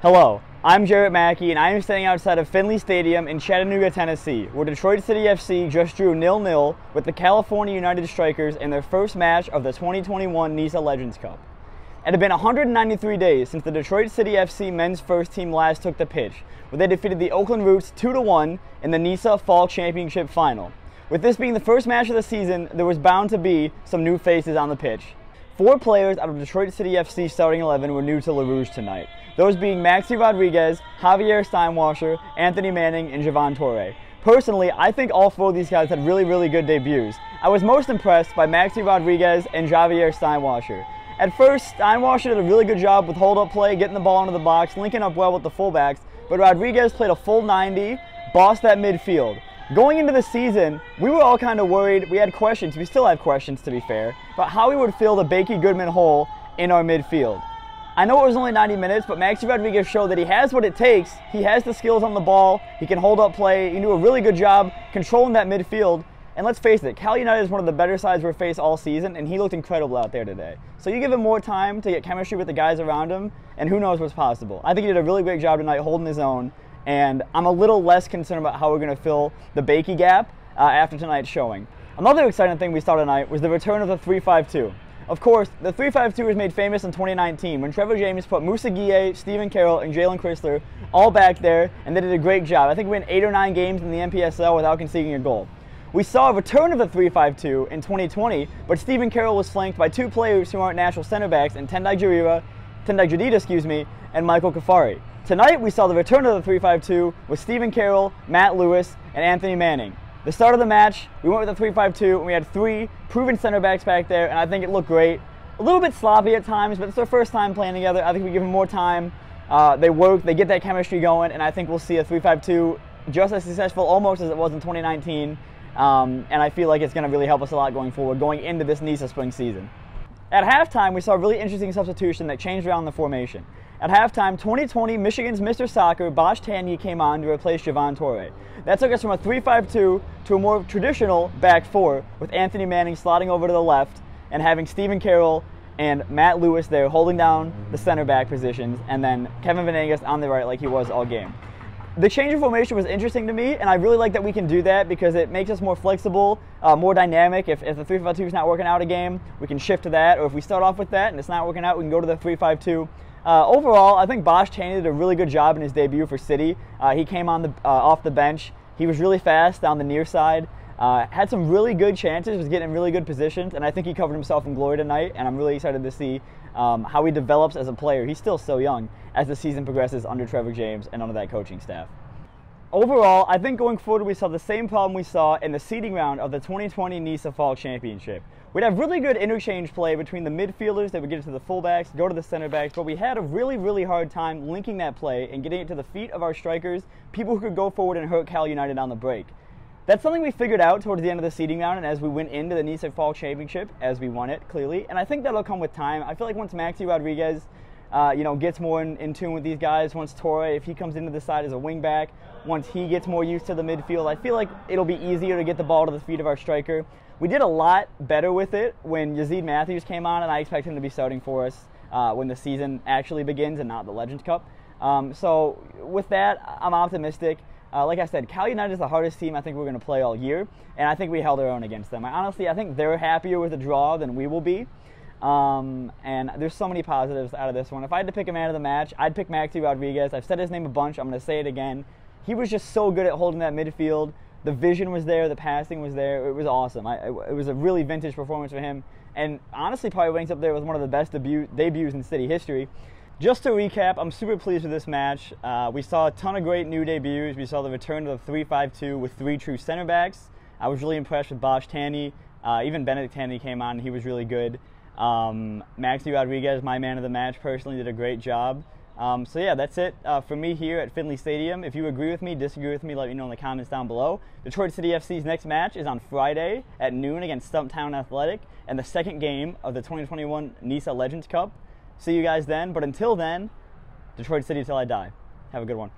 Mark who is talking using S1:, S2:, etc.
S1: Hello, I'm Jarrett Maki, and I am standing outside of Finley Stadium in Chattanooga, Tennessee, where Detroit City FC just drew nil-nil with the California United Strikers in their first match of the 2021 NISA Legends Cup. It had been 193 days since the Detroit City FC men's first team last took the pitch, where they defeated the Oakland Roots 2-1 in the NISA Fall Championship Final. With this being the first match of the season, there was bound to be some new faces on the pitch. Four players out of Detroit City FC starting 11 were new to Le Rouge tonight, those being Maxi Rodriguez, Javier Steinwasser, Anthony Manning, and Javon Torre. Personally, I think all four of these guys had really, really good debuts. I was most impressed by Maxi Rodriguez and Javier Steinwasser. At first, Steinwasser did a really good job with hold-up play, getting the ball into the box, linking up well with the fullbacks, but Rodriguez played a full 90, bossed that midfield. Going into the season, we were all kind of worried. We had questions. We still have questions, to be fair, about how we would fill the Bakie Goodman hole in our midfield. I know it was only 90 minutes, but Maxi Rodriguez showed that he has what it takes. He has the skills on the ball. He can hold up play. He did a really good job controlling that midfield. And let's face it, Cal United is one of the better sides we've faced all season, and he looked incredible out there today. So you give him more time to get chemistry with the guys around him, and who knows what's possible. I think he did a really great job tonight holding his own, and I'm a little less concerned about how we're going to fill the Bakie gap uh, after tonight's showing. Another exciting thing we saw tonight was the return of the 3-5-2. Of course, the 3-5-2 was made famous in 2019 when Trevor James put Musa Gueye, Stephen Carroll, and Jalen Crisler all back there, and they did a great job. I think we went eight or nine games in the NPSL without conceding a goal. We saw a return of the 3-5-2 in 2020, but Stephen Carroll was flanked by two players who aren't natural center backs in Tendai Jarira, Tendai Jadida, excuse me, and Michael Kafari. Tonight we saw the return of the 3-5-2 with Stephen Carroll, Matt Lewis, and Anthony Manning. The start of the match, we went with the 3-5-2 and we had three proven center backs back there and I think it looked great. A little bit sloppy at times, but it's their first time playing together. I think we give them more time. Uh, they work, they get that chemistry going, and I think we'll see a 3-5-2 just as successful almost as it was in 2019. Um, and I feel like it's going to really help us a lot going forward, going into this NISA spring season. At halftime, we saw a really interesting substitution that changed around the formation. At halftime, 2020, Michigan's Mr. Soccer, Bosch Tanyi, came on to replace Javon Torre. That took us from a 3-5-2 to a more traditional back four, with Anthony Manning slotting over to the left and having Stephen Carroll and Matt Lewis there holding down the center back positions, and then Kevin Venegas on the right like he was all game. The change of formation was interesting to me, and I really like that we can do that because it makes us more flexible, uh, more dynamic. If, if the 3-5-2 is not working out a game, we can shift to that, or if we start off with that and it's not working out, we can go to the 3-5-2 uh, overall, I think Bosch Tanyi did a really good job in his debut for City. Uh, he came on the uh, off the bench. He was really fast down the near side. Uh, had some really good chances, was getting in really good positions, and I think he covered himself in glory tonight. And I'm really excited to see um, how he develops as a player. He's still so young as the season progresses under Trevor James and under that coaching staff. Overall, I think going forward we saw the same problem we saw in the seeding round of the 2020 NISA Fall Championship. We'd have really good interchange play between the midfielders that would get it to the fullbacks, go to the center backs, but we had a really, really hard time linking that play and getting it to the feet of our strikers, people who could go forward and hurt Cal United on the break. That's something we figured out towards the end of the seeding round and as we went into the NISA Fall Championship, as we won it, clearly. And I think that'll come with time. I feel like once Maxi Rodriguez uh, you know, gets more in, in, tune with these guys. Once Torre, if he comes into the side as a wingback, once he gets more used to the midfield, I feel like it'll be easier to get the ball to the feet of our striker. We did a lot better with it when Yazeed Matthews came on, and I expect him to be starting for us uh, when the season actually begins and not the Legends Cup. Um, so with that, I'm optimistic. Uh, like I said, Cal United is the hardest team I think we're going to play all year, and I think we held our own against them. I, honestly, I think they're happier with a draw than we will be. Um, and there's so many positives out of this one. If I had to pick a man of the match, I'd pick Maxi Rodriguez. I've said his name a bunch. I'm going to say it again. He was just so good at holding that midfield. The vision was there, the passing was there. It was awesome. I, it was a really vintage performance for him, and honestly, probably ranks up there with one of the best debut, debuts in city history. Just to recap, I'm super pleased with this match. Uh, we saw a ton of great new debuts. We saw the return of the 3-5-2 with three true center backs. I was really impressed with Bosch Tanyi. Uh, even Benedict Tanny came on, he was really good. Um, Maxi Rodriguez, my man of the match, personally did a great job. Um, so yeah, that's it uh, for me here at Finley Stadium. If you agree with me, disagree with me, let me know in the comments down below. Detroit City FC's next match is on Friday at noon against Stumptown Athletic and the second game of the 2021 NISA Legends Cup. See you guys then, but until then, Detroit City till I die. Have a good one.